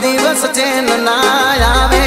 દિવસ ચેન ના આવે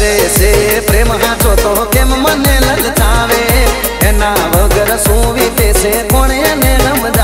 છે, પ્રેમ હાચો તો કેમ મને લલચાવે? એના વગર શું વીતે છે? કોણ એને રમતા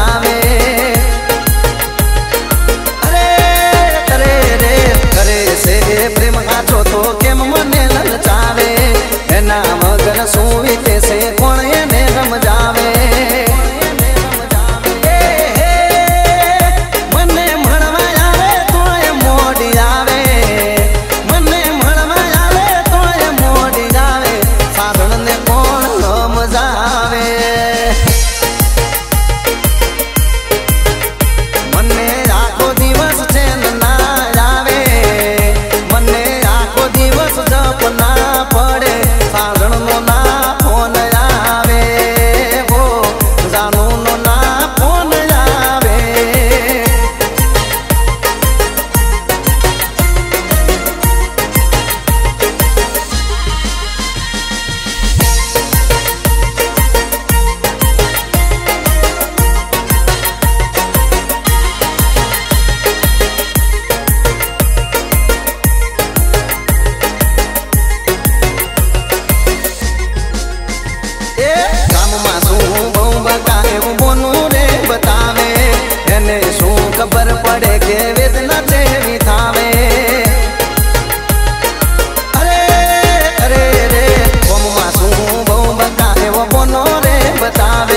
बतावे